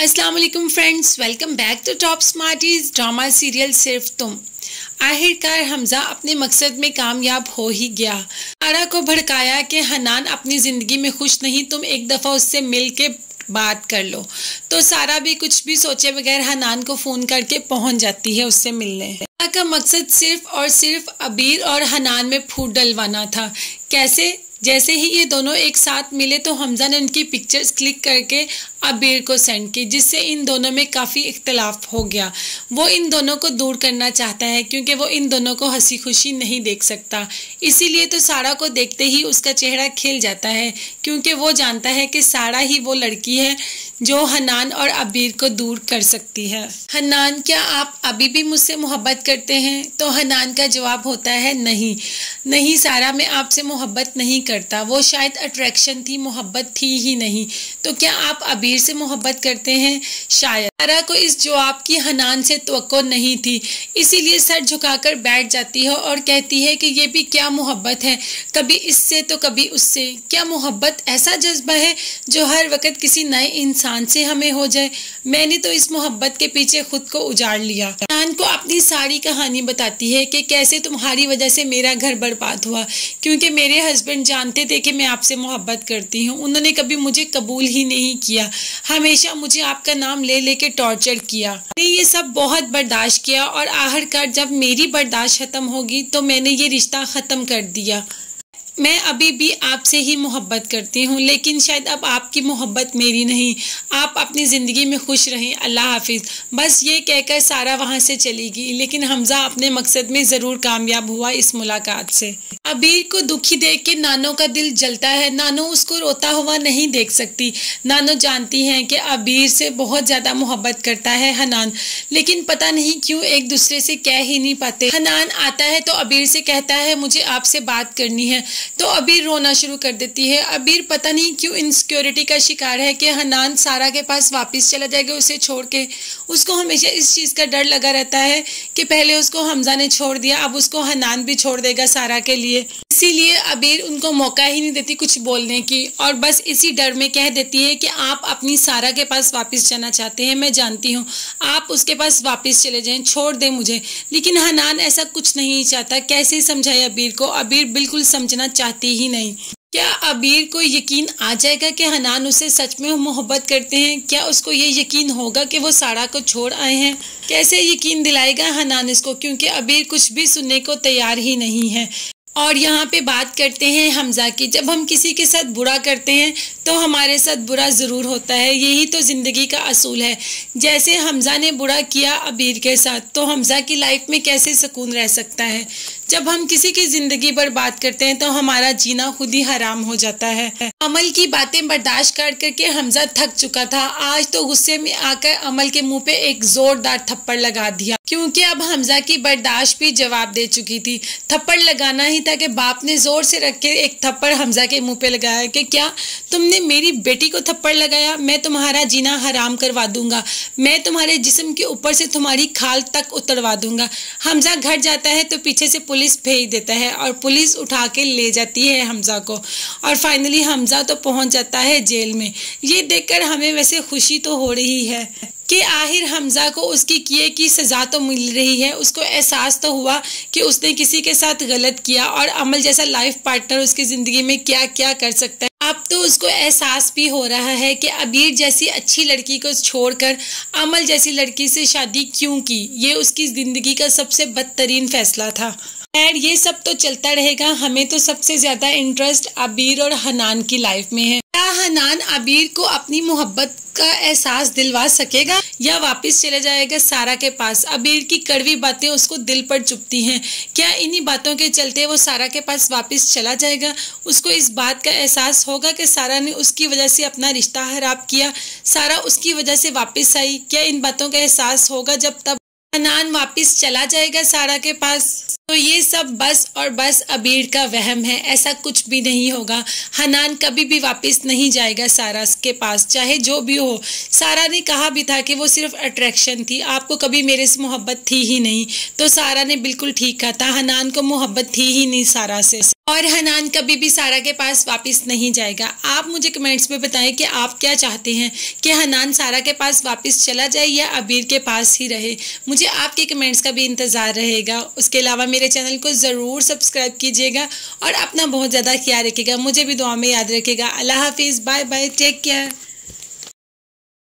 वालेकुम friends welcome back to Top Smarties drama serial सिर्फ़ तुम आखिरकार हमजा अपने मकसद में कामयाब हो ही गया। आरा को भड़काया कि हनान अपनी ज़िंदगी में खुश नहीं, तुम एक दफ़ा उससे मिल के बात कर लो। तो सारा भी कुछ भी सोचे बगैर हनान को फ़ोन करके पहुँच जाती है उससे मिलने। का मकसद सिर्फ़ और सिर्फ़ अबीर और हनान में फूट डलवाना था। कैसे? जैसे ही ये दोनों एक साथ मिले तो हमजा ने उनकी पिक्चर्स क्लिक करके अबीर को सेंड की, जिससे इन दोनों में काफ़ी इख्तलाफ हो गया। वो इन दोनों को दूर करना चाहता है क्योंकि वो इन दोनों को हँसी खुशी नहीं देख सकता। इसीलिए तो सारा को देखते ही उसका चेहरा खिल जाता है, क्योंकि वो जानता है कि सारा ही वो लड़की है जो हनान और अबीर को दूर कर सकती है। हनान, क्या आप अभी भी मुझसे मोहब्बत करते हैं? तो हनान का जवाब होता है नहीं। नहीं, सारा मैं आपसे मोहब्बत नहीं करता। वो शायद अट्रैक्शन थी, मोहब्बत थी ही नहीं। तो क्या आप अबीर से मोहब्बत करते हैं? शायद। सारा को इस जवाब की हनान से तो नहीं थी। इसीलिए सर झुकाकर बैठ जाती है और कहती है कि ये भी क्या मोहब्बत है? कभी इससे तो कभी उससे। क्या मोहब्बत ऐसा जज्बा है जो हर वक्त किसी नए इंसान से हमें हो जाए। मैंने तो इस मोहब्बत के पीछे खुद को उजाड़ लिया। हनान को अपनी सारी कहानी बताती है कि कैसे तुम्हारी वजह से मेरा घर बर्बाद हुआ। क्योंकि मेरे हस्बैंड जानते थे कि मैं आपसे मोहब्बत करती हूँ। उन्होंने कभी मुझे कबूल ही नहीं किया। हमेशा मुझे आपका नाम ले लेके टॉर्चर किया। मैंने ये सब बहुत बर्दाश्त किया और आखिरकार जब मेरी बर्दाश्त खत्म होगी तो मैंने ये रिश्ता ख़त्म कर दिया। मैं अभी भी आपसे ही मोहब्बत करती हूँ, लेकिन शायद अब आपकी मोहब्बत मेरी नहीं। आप अपनी ज़िंदगी में खुश रहें। अल्लाह हाफिज़। बस ये कहकर सारा वहाँ से चली गई लेकिन हमज़ा अपने मकसद में ज़रूर कामयाब हुआ इस मुलाकात से। अबीर को दुखी देख के नानो का दिल जलता है। नानो उसको रोता हुआ नहीं देख सकती। नानो जानती हैं कि अबीर से बहुत ज़्यादा मोहब्बत करता है हनान, लेकिन पता नहीं क्यों एक दूसरे से कह ही नहीं पाते। हनान आता है तो अबीर से कहता है, मुझे आपसे बात करनी है। तो अबीर रोना शुरू कर देती है। अबीर पता नहीं क्यों इनसिक्योरिटी का शिकार है कि हनान सारा के पास वापस चला जाएगा उसे छोड़ के। उसको हमेशा इस चीज़ का डर लगा रहता है कि पहले उसको हमजा ने छोड़ दिया, अब उसको हनान भी छोड़ देगा सारा के लिए। इसीलिए अबीर उनको मौका ही नहीं देती कुछ बोलने की। और बस इसी डर में कह देती है कि आप अपनी सारा के पास वापस जाना चाहते हैं, मैं जानती हूँ। आप उसके पास वापस चले जाएँ, छोड़ दें मुझे। लेकिन हनान ऐसा कुछ नहीं चाहता। कैसे समझाए अबीर को? अबीर बिल्कुल समझना चाहती ही नहीं। क्या अबीर को यकीन आ जाएगा कि हनान उसे सच में मोहब्बत करते हैं? क्या उसको ये यकीन होगा कि वो सारा को छोड़ आए हैं? कैसे यकीन दिलाएगा हनान इसको? क्योंकि अबीर कुछ भी सुनने को तैयार ही नहीं है। और यहाँ पे बात करते हैं हमजा की। जब हम किसी के साथ बुरा करते हैं तो हमारे साथ बुरा ज़रूर होता है। यही तो ज़िंदगी का असूल है। जैसे हमजा ने बुरा किया अबीर के साथ तो हमजा की लाइफ में कैसे सुकून रह सकता है? जब हम किसी की ज़िंदगी पर बात करते हैं तो हमारा जीना खुद ही हराम हो जाता है। अमल की बातें बर्दाश्त कर करके हमजा थक चुका था। आज तो गुस्से में आकर अमल के मुँह पे एक जोरदार थप्पड़ लगा दिया। क्योंकि अब हमजा की बर्दाश्त भी जवाब दे चुकी थी। थप्पड़ लगाना ही था कि बाप ने ज़ोर से रख के एक थप्पड़ हमजा के मुँह पे लगाया कि क्या तुमने मेरी बेटी को थप्पड़ लगाया? मैं तुम्हारा जीना हराम करवा दूँगा। मैं तुम्हारे जिस्म के ऊपर से तुम्हारी खाल तक उतरवा दूँगा। हमजा घर जाता है तो पीछे से पुलिस भेज देता है और पुलिस उठा के ले जाती है हमजा को। और फाइनली हमजा तो पहुँच जाता है जेल में। ये देखकर हमें वैसे खुशी तो हो रही है कि आखिर हमजा को उसकी किए की सज़ा तो मिल रही है। उसको एहसास तो हुआ कि उसने किसी के साथ गलत किया और अमल जैसा लाइफ पार्टनर उसकी ज़िंदगी में क्या क्या कर सकता है। अब तो उसको एहसास भी हो रहा है कि अबीर जैसी अच्छी लड़की को छोड़कर अमल जैसी लड़की से शादी क्यों की? ये उसकी ज़िंदगी का सबसे बदतरीन फैसला था। खैर ये सब तो चलता रहेगा। हमें तो सबसे ज़्यादा इंटरेस्ट अबीर और हनान की लाइफ में है। क्या हनान अबीर को अपनी मोहब्बत का एहसास दिलवा सकेगा? या वापस चले जाएगा सारा के पास? अबीर की कड़वी बातें उसको दिल पर चुपती हैं। क्या इन्हीं बातों के चलते वो सारा के पास वापस चला जाएगा? उसको इस बात का एहसास होगा कि सारा ने उसकी वजह से अपना रिश्ता खराब किया। सारा उसकी वजह से वापस आई। क्या इन बातों का एहसास होगा जब तब हनान वापस चला जाएगा सारा के पास? तो ये सब बस और बस अबीर का वहम है। ऐसा कुछ भी नहीं होगा। हनान कभी भी वापस नहीं जाएगा सारा के पास, चाहे जो भी हो। सारा ने कहा भी था कि वो सिर्फ़ अट्रैक्शन थी। आपको कभी मेरे से मोहब्बत थी ही नहीं। तो सारा ने बिल्कुल ठीक कहा था। हनान को मोहब्बत थी ही नहीं सारा से। और हनान कभी भी सारा के पास वापस नहीं जाएगा। आप मुझे कमेंट्स में बताएँ कि आप क्या चाहते हैं? कि हनान सारा के पास वापस चला जाए या अबीर के पास ही रहे? मुझे आपके कमेंट्स का भी इंतज़ार रहेगा। उसके अलावा मेरे चैनल को ज़रूर सब्सक्राइब कीजिएगा और अपना बहुत ज़्यादा ख्याल रखिएगा। मुझे भी दुआ में याद रखेगा अल्लाह हाफिज़। Bye bye take care